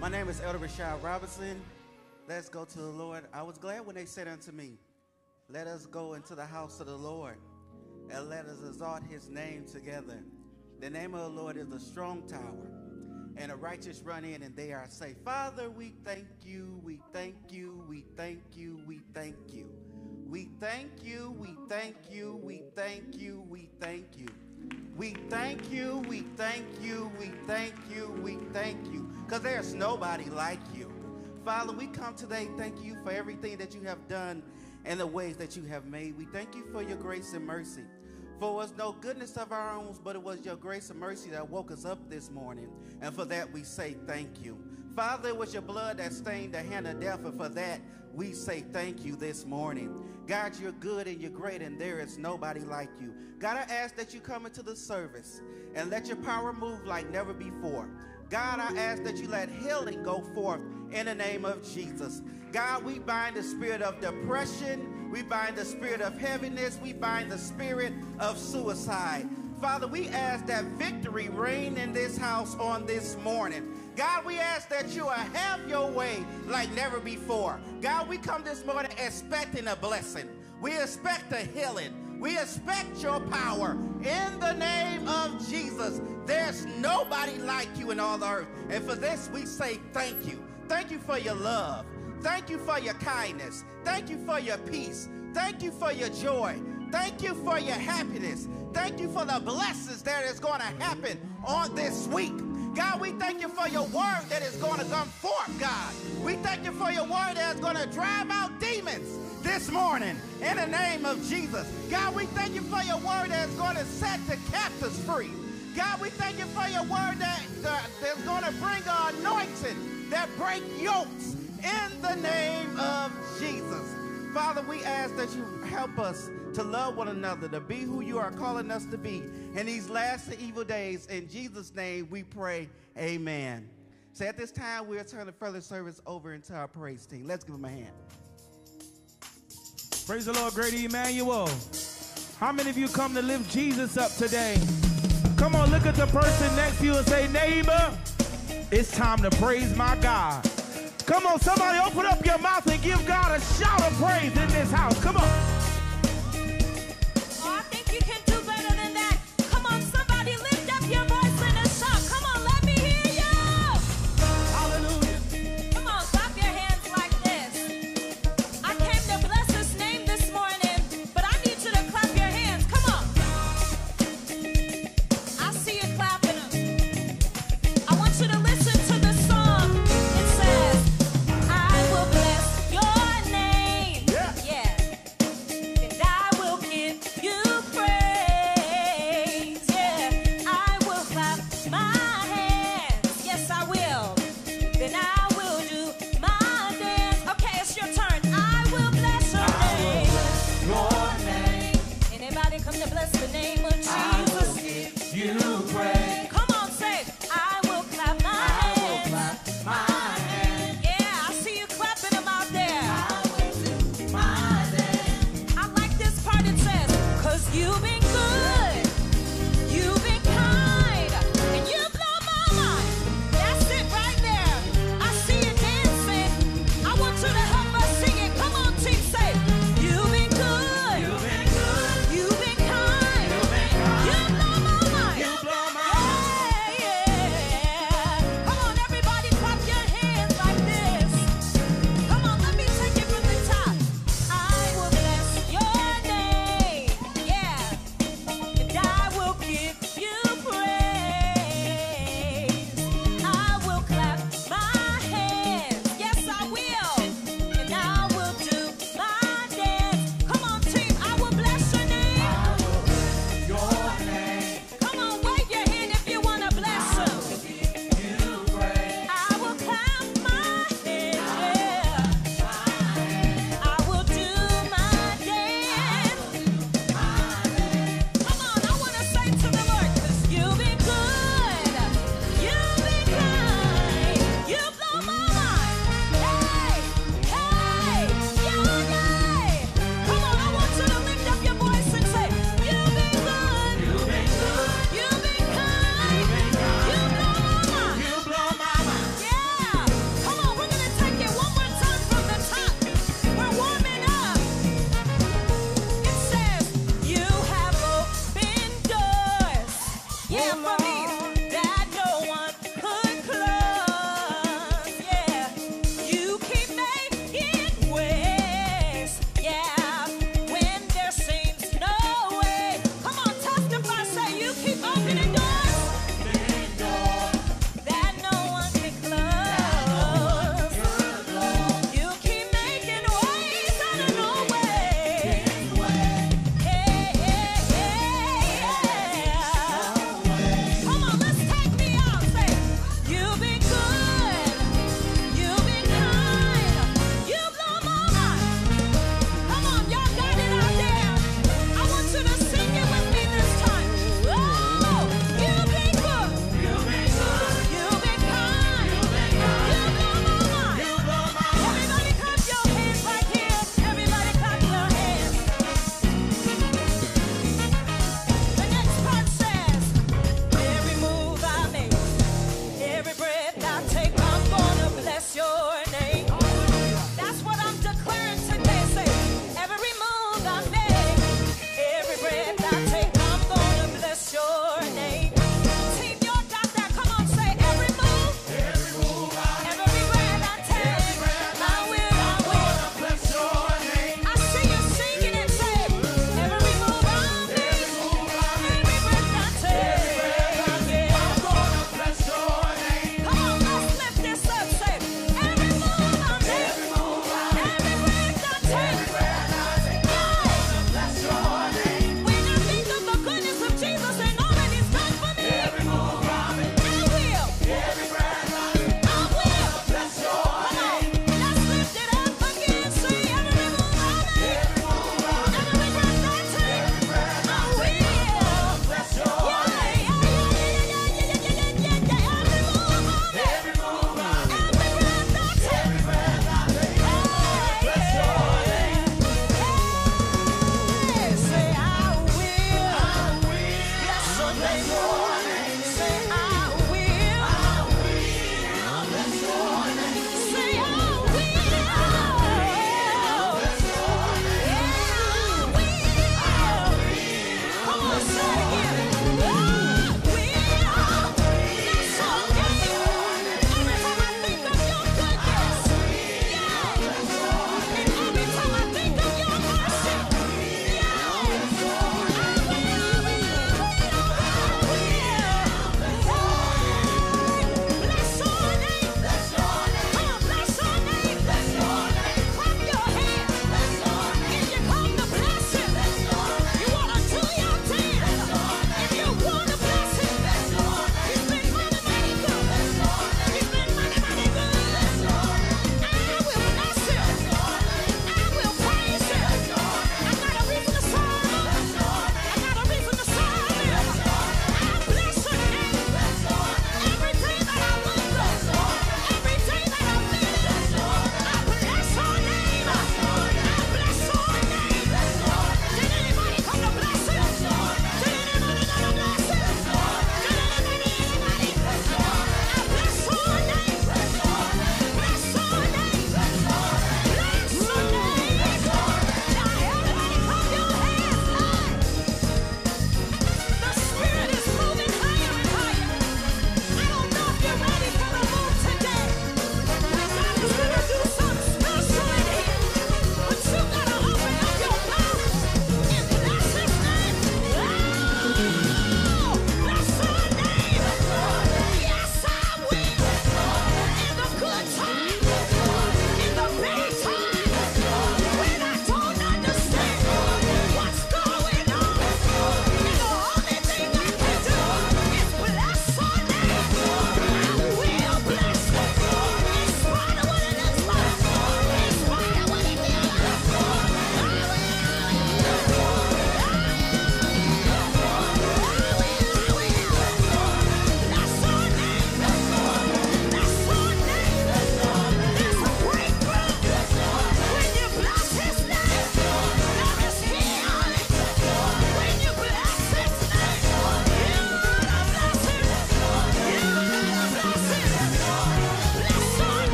My name is Elder Rashad Robinson. Let's go to the Lord. I was glad when they said unto me, Let us go into the house of the Lord and let us exalt his name together. The name of the Lord is a strong tower, and the righteous run in and they are safe. Father, we thank you, we thank you, we thank you, we thank you. We thank you, we thank you, we thank you, we thank you. We thank you, we thank you, we thank you, we thank you, we thank you, because there's nobody like you. Father, we come today, thank you for everything that you have done and the ways that you have made. We thank you for your grace and mercy. For it was no goodness of our own, but it was your grace and mercy that woke us up this morning. And for that we say thank you. Father, it was your blood that stained the hand of death, and for that we say thank you this morning. God, you're good and you're great, and there is nobody like you. God, I ask that you come into the service and let your power move like never before. God, I ask that you let healing go forth in the name of Jesus. God, we bind the spirit of depression, we bind the spirit of heaviness, we bind the spirit of suicide. Father, we ask that victory reign in this house on this morning. God, we ask that you will have your way like never before. God, we come this morning expecting a blessing. We expect a healing. We expect your power in the name of Jesus. There's nobody like you in all the earth. And for this, we say thank you. Thank you for your love. Thank you for your kindness. Thank you for your peace. Thank you for your joy. Thank you for your happiness. Thank you for the blessings that is going to happen on this week. God, we thank you for your word that is going to come forth, God. We thank you for your word that is going to drive out demons this morning in the name of Jesus. God, we thank you for your word that is going to set the captives free. God, we thank you for your word that, that that's going to bring an anointing that break yokes in the name of Jesus. Father, we ask that you help us to love one another, to be who you are calling us to be in these last and evil days. In Jesus' name we pray, amen. So at this time, we'll turn the further service over into our praise team. Let's give them a hand. Praise the Lord, great Emmanuel. How many of you come to lift Jesus up today? Come on, look at the person next to you and say, neighbor, it's time to praise my God. Come on, somebody open up your mouth and give God a shout of praise in this house. Come on.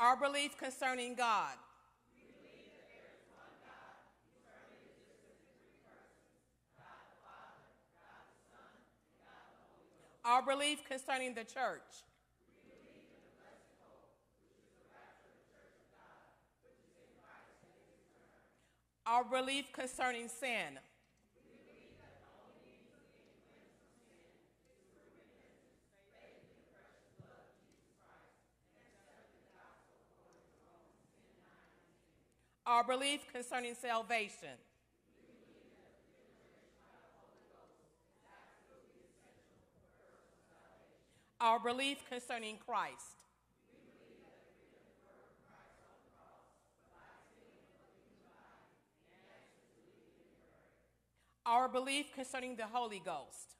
Our belief concerning God. Our belief concerning the church. Our belief concerning sin. Our belief concerning salvation. Our belief concerning Christ. Our belief concerning the Holy Ghost.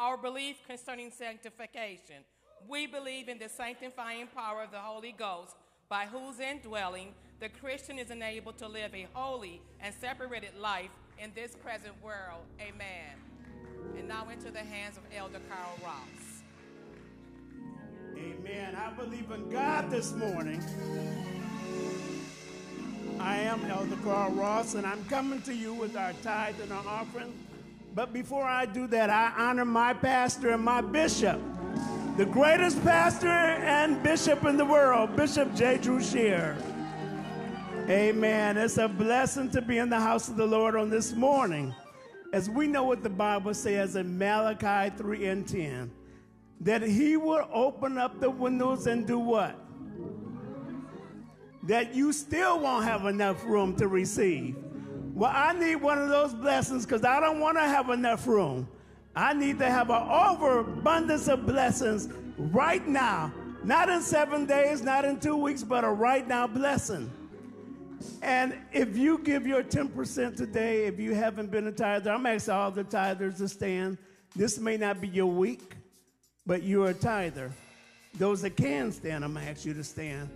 Our belief concerning sanctification. We believe in the sanctifying power of the Holy Ghost, by whose indwelling the Christian is enabled to live a holy and separated life in this present world. Amen. And now into the hands of Elder Carl Ross. Amen. I believe in God this morning. I am Elder Carl Ross, and I'm coming to you with our tithe and our offering. But before I do that, I honor my pastor and my bishop, the greatest pastor and bishop in the world, Bishop J. Drew Sheard. Amen. It's a blessing to be in the house of the Lord on this morning. As we know what the Bible says in Malachi 3 and 10, that he will open up the windows and do what? That you still won't have enough room to receive. Well, I need one of those blessings because I don't want to have enough room. I need to have an overabundance of blessings right now. Not in seven days, not in two weeks, but a right now blessing. And if you give your 10% today, if you haven't been a tither, I'm asking all the tithers to stand. This may not be your week, but you're a tither. Those that can stand, I'm going to ask you to stand.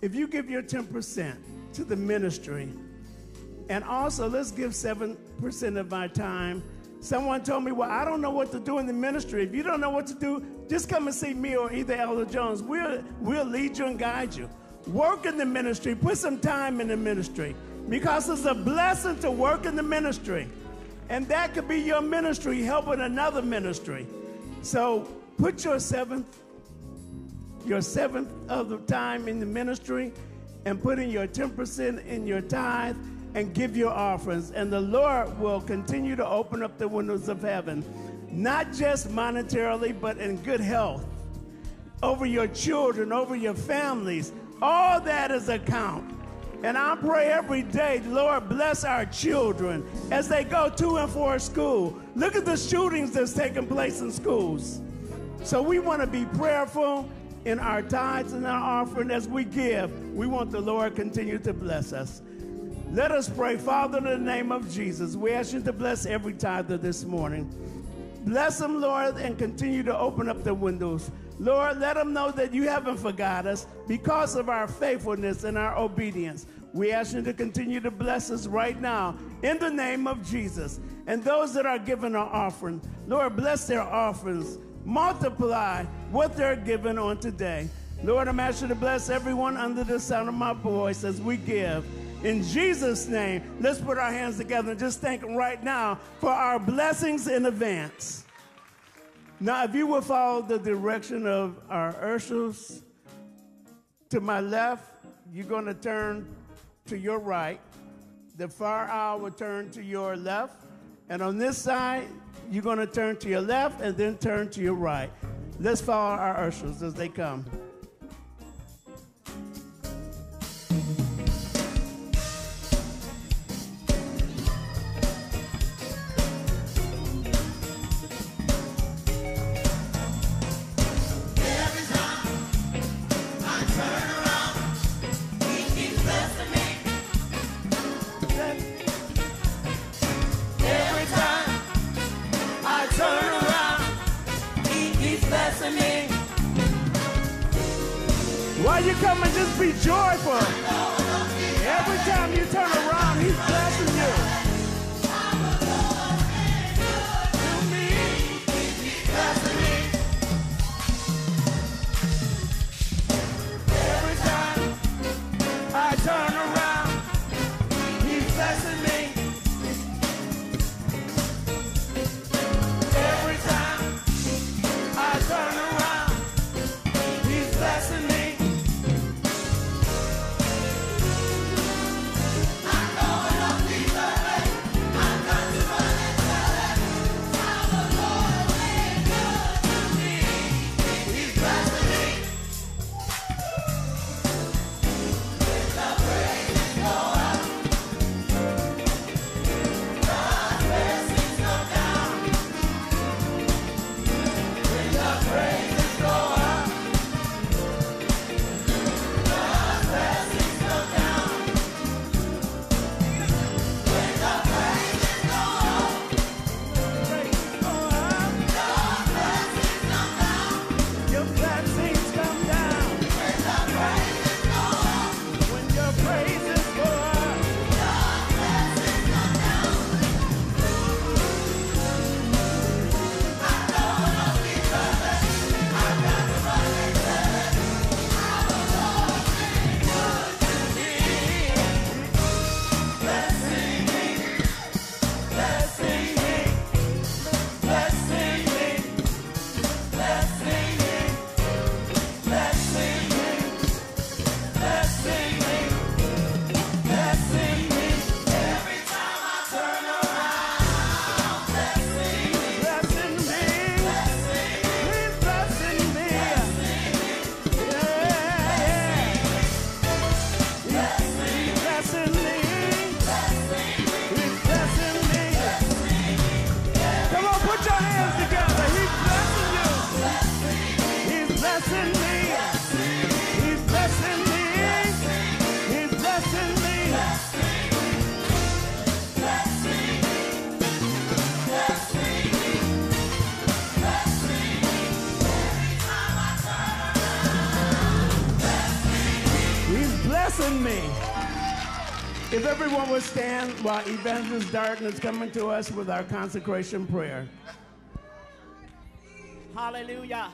If you give your 10% to the ministry, and also let's give 7% of our time. Someone told me, Well, I don't know what to do in the ministry. If you don't know what to do, just come and see me or either Elder Jones. We'll, we'll lead you and guide you. Work in the ministry, put some time in the ministry because it's a blessing to work in the ministry. And that could be your ministry helping another ministry. So put your seventh, your seventh of the time in the ministry and put in your 10% in your tithe and give your offerings. And the Lord will continue to open up the windows of heaven, not just monetarily, but in good health over your children, over your families. All that is a count. And I pray every day, Lord, bless our children as they go to and for school. Look at the shootings that's taking place in schools. So we want to be prayerful in our tithes and our offering as we give. We want the Lord continue to bless us. Let us pray. Father, in the name of Jesus, we ask you to bless every tither this morning. Bless them, Lord, and continue to open up the windows. Lord, let them know that you haven't forgot us because of our faithfulness and our obedience. We ask you to continue to bless us right now in the name of Jesus. And those that are giving our offering, Lord, bless their offerings. Multiply what they're giving on today. Lord, I'm asking you to bless everyone under the sound of my voice as we give. In Jesus' name, let's put our hands together and just thank Him right now for our blessings in advance. Now, if you will follow the direction of our ushers to my left, you're going to turn to your right. The far aisle will turn to your left. And on this side, you're going to turn to your left and then turn to your right. Let's follow our ushers as they come. Be stand while Evangelist Darton is coming to us with our consecration prayer. Hallelujah.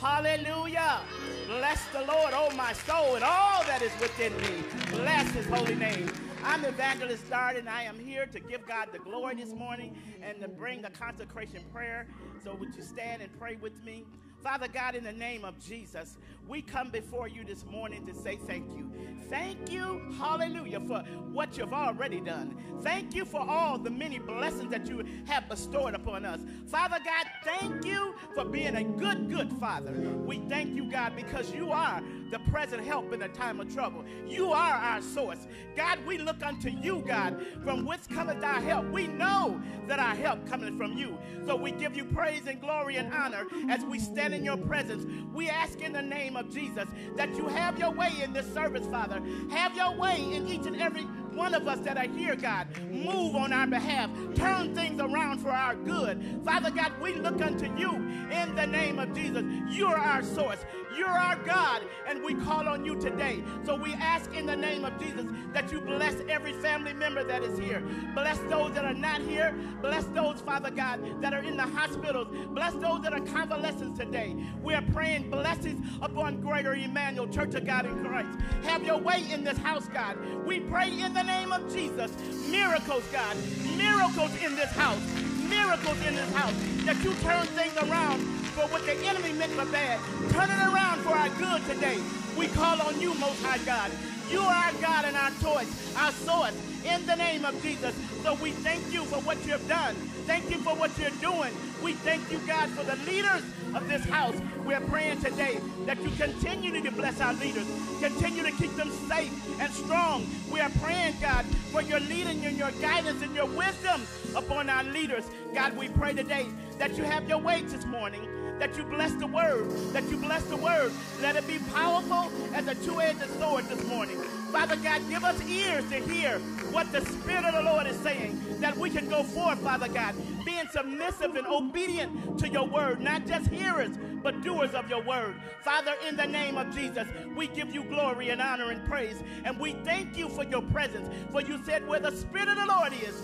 Hallelujah. Bless the Lord, oh my soul, and all that is within me. Bless his holy name. I'm Evangelist Darden. I am here to give God the glory this morning and to bring the consecration prayer. So would you stand and pray with me? Father God, in the name of Jesus, we come before you this morning to say thank you. Thank you, hallelujah, for what you've already done. Thank you for all the many blessings that you have bestowed upon us. Father God, thank you for being a good, good Father. We thank you, God, because you are the present help in the time of trouble. You are our source. God, we look unto you, God, from whence cometh our help. We know that our help cometh from you. So we give you praise and glory and honor as we stand in your presence. We ask in the name of Jesus that you have your way in this service, Father. Have your way in each and every one of us that are here, God. Move on our behalf. Turn things around for our good. Father God, we look unto you in the name of Jesus. You are our source. You're our God, and we call on you today. So we ask in the name of Jesus that you bless every family member that is here. Bless those that are not here. Bless those, Father God, that are in the hospitals. Bless those that are convalescents today. We are praying blessings upon Greater Emmanuel Church of God in Christ. Have your way in this house, God. We pray in the name of Jesus. Miracles, God. Miracles in this house. Miracles in this house. That you turn things around for what the enemy meant for bad. Turn it around for our good today. We call on you, Most High God. You are God and our choice, our source, in the name of Jesus. So we thank you for what you have done. Thank you for what you're doing. We thank you, God, for the leaders of this house. We're praying today that you continue to bless our leaders, continue to keep them safe and strong. We are praying, God, for your leading and your guidance and your wisdom upon our leaders. God, we pray today that you have your way this morning that you bless the word, that you bless the word. Let it be powerful as a two-edged sword this morning. Father God, give us ears to hear what the Spirit of the Lord is saying, that we can go forth, Father God, being submissive and obedient to your word, not just hearers, but doers of your word. Father, in the name of Jesus, we give you glory and honor and praise, and we thank you for your presence. For you said, where the Spirit of the Lord is,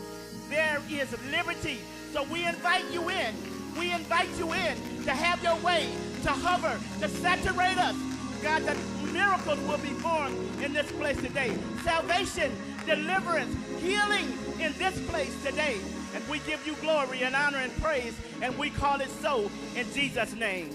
there is liberty. So we invite you in. We invite you in to have your way, to hover, to saturate us. God, that miracles will be born in this place today. Salvation, deliverance, healing in this place today. And we give you glory and honor and praise, and we call it so in Jesus' name.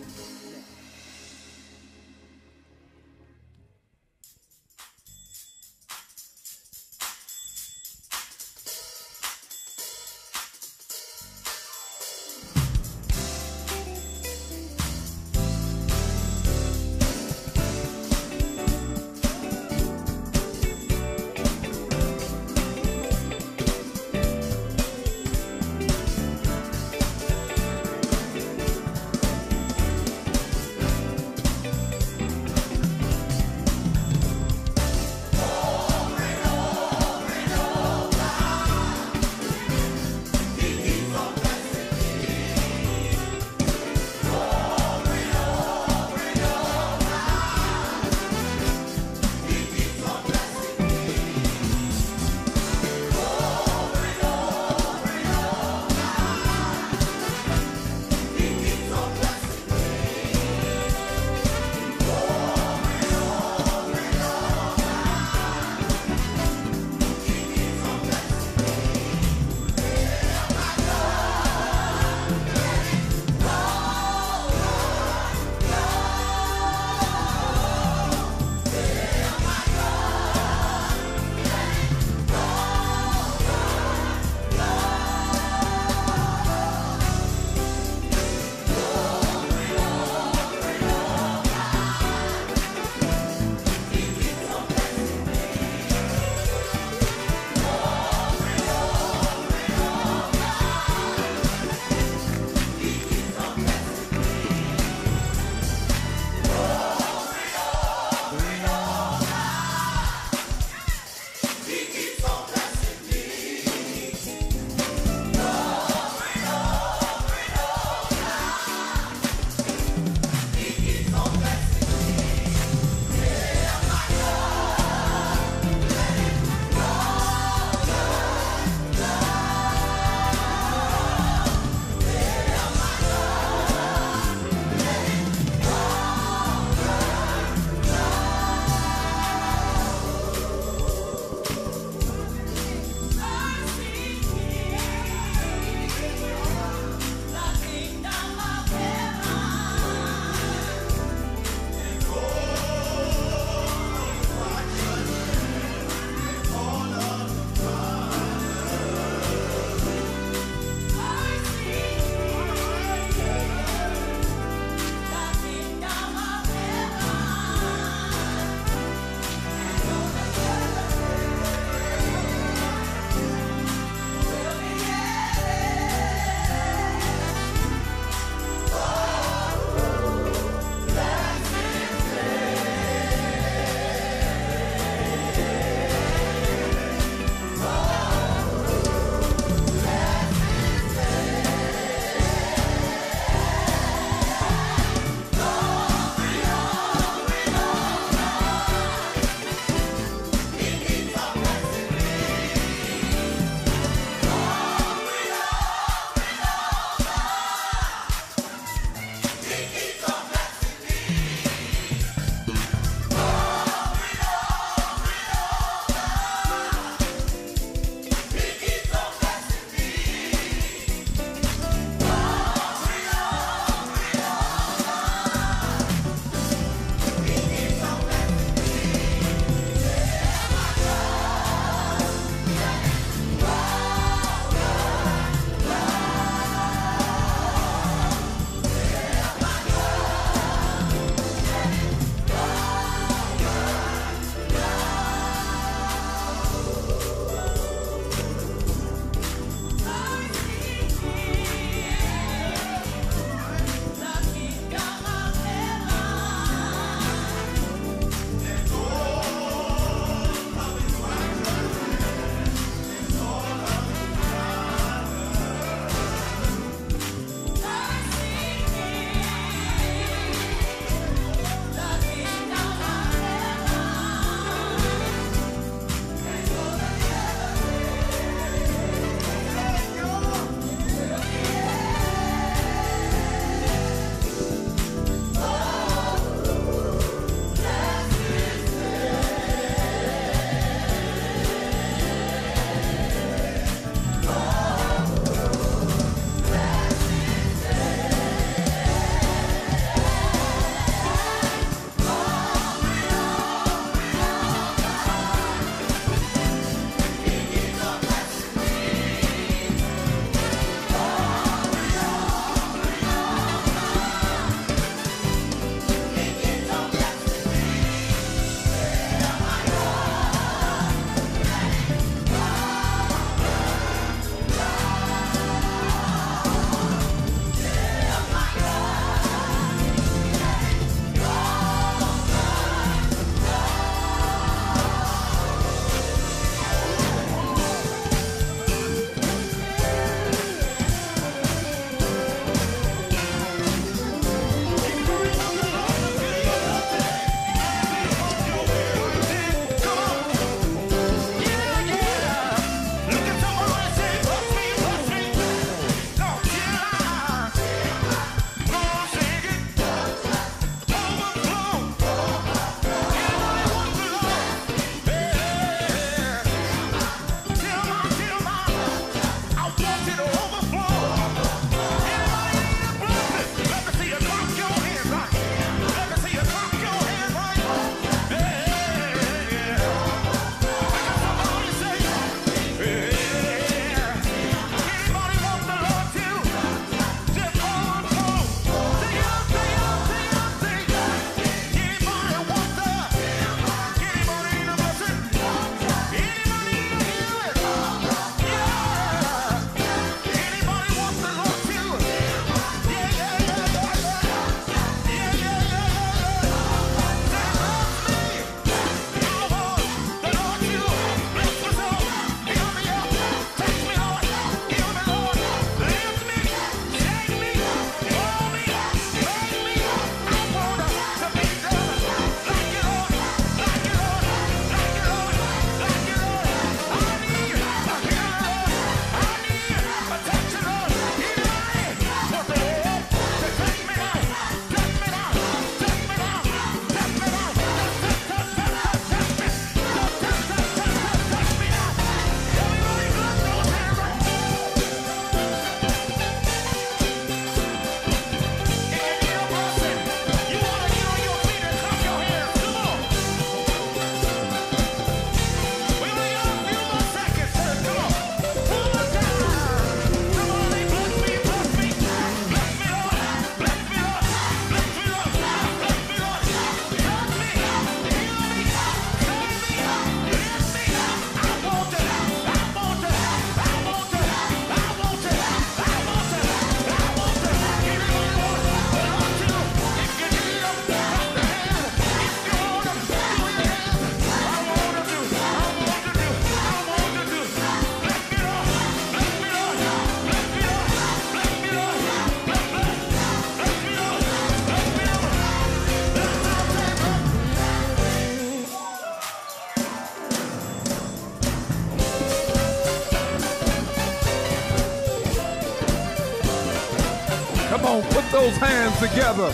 Those hands together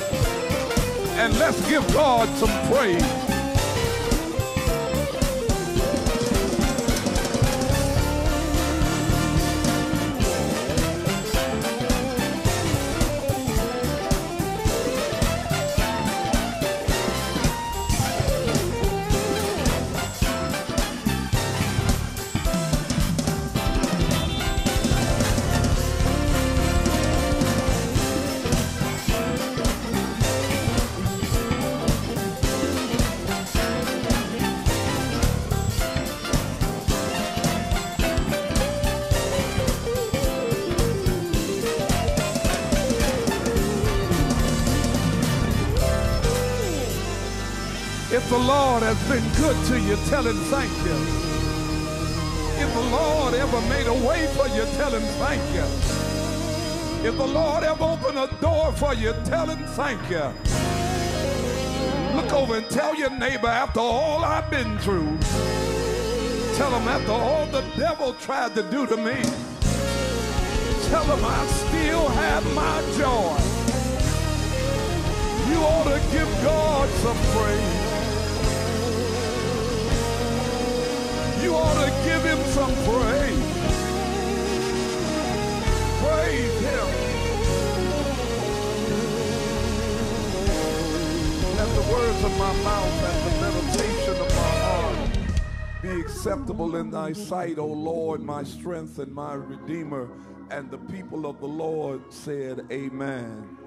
and let's give God some praise. If the Lord has been good to you, tell him thank you. If the Lord ever made a way for you, tell him thank you. If the Lord ever opened a door for you, tell him thank you. Look over and tell your neighbor after all I've been through. Tell him after all the devil tried to do to me. Tell him I still have my joy. You ought to give God some praise. You ought to give him some praise. Praise him. Let the words of my mouth and the meditation of my heart be acceptable in thy sight, O Lord, my strength and my redeemer. And the people of the Lord said, Amen.